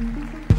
Bye.